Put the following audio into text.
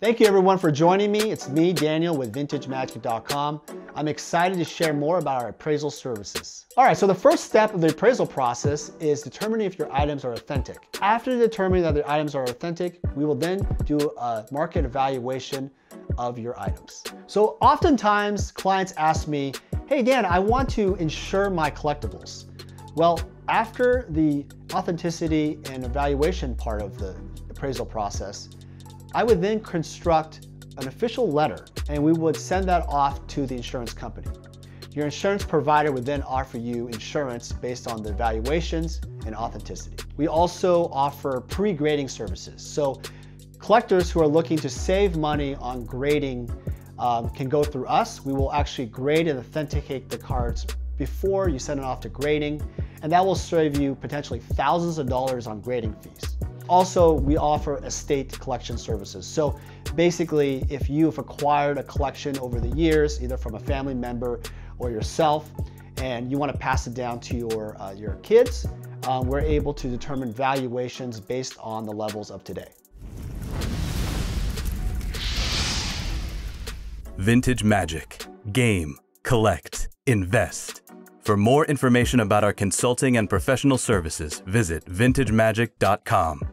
Thank you everyone for joining me. It's me, Daniel with VintageMagic.com. I'm excited to share more about our appraisal services. All right, so the first step of the appraisal process is determining if your items are authentic. After determining that the items are authentic, we will then do a market evaluation of your items. So oftentimes clients ask me, hey Dan, I want to insure my collectibles. Well, after the authenticity and evaluation part of the appraisal process, I would then construct an official letter and we would send that off to the insurance company. Your insurance provider would then offer you insurance based on the valuations and authenticity. We also offer pre-grading services. So collectors who are looking to save money on grading um, can go through us. We will actually grade and authenticate the cards before you send it off to grading, and that will save you potentially thousands of dollars on grading fees. Also, we offer estate collection services. So basically, if you've acquired a collection over the years, either from a family member or yourself, and you want to pass it down to your, uh, your kids, um, we're able to determine valuations based on the levels of today. Vintage Magic. Game, collect, invest. For more information about our consulting and professional services, visit vintagemagic.com.